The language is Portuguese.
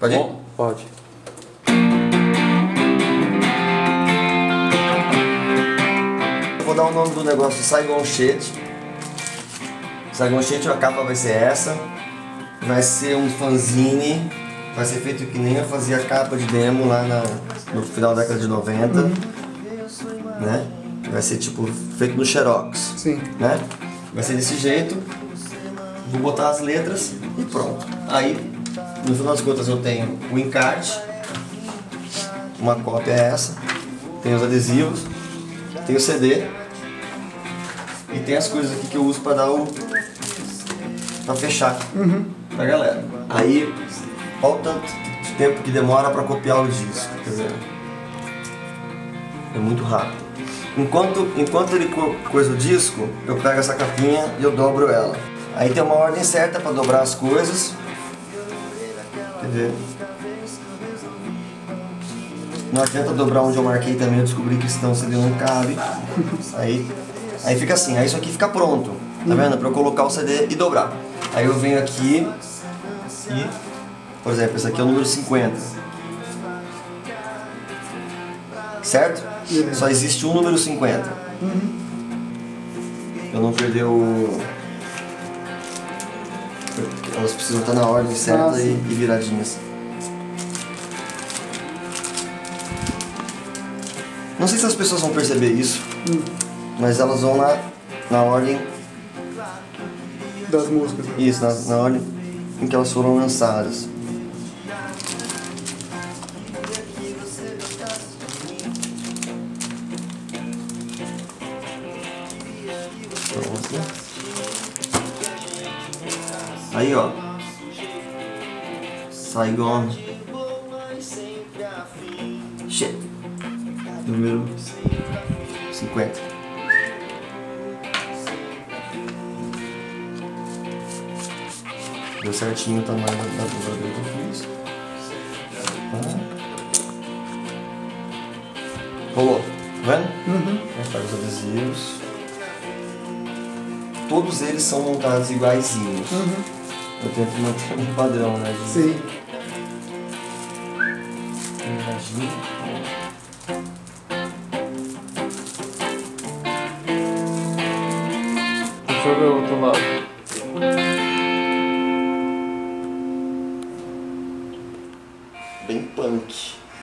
Pode ir? Pode. Eu vou dar o nome do negócio de Saigon Shade. Saigon Shade, a capa vai ser essa. Vai ser um fanzine. Vai ser feito que nem eu fazia a capa de demo lá na- no final da década de 90. Né? Vai ser tipo feito no Xerox. Sim. Né? Vai ser desse jeito. Vou botar as letras e pronto. Aí, no final das contas, eu tenho o encarte. Uma cópia é essa. Tem os adesivos. Tem o CD. E tem as coisas aqui que eu uso pra dar o. pra fechar pra galera. Aí, olha o tanto de tempo que demora pra copiar o disco. Quer dizer, é muito rápido. Enquanto, enquanto ele co coisa o disco, eu pego essa capinha e eu dobro ela. Aí tem uma ordem certa pra dobrar as coisas. Quer ver? Não adianta dobrar onde eu marquei também, eu descobri que senão o CD não cabe. Aí, aí fica assim, aí isso aqui fica pronto, tá vendo? Pra eu colocar o CD e dobrar. Aí eu venho aqui e, por exemplo, esse aqui é o número 50. Certo? Só existe um número 50. Eu não perder o. Elas precisam estar na ordem certa Ah, e, e viradinhas. Não sei se as pessoas vão perceber isso, mas elas vão na, na ordem. Das músicas. Isso, na, na ordem em que elas foram lançadas. Pronto. Aí ó. Saigon. Shit. Número 50. Deu certinho o tamanho da dobradura que eu fiz. Ah. Rolou, tá vendo? Uhum. Pega os adesivos. Todos eles são montados iguaizinhos. Uhum. Eu tento manter um padrão, né? De... Sim. Imagina. Deixa eu ver o outro lado. Bem punk.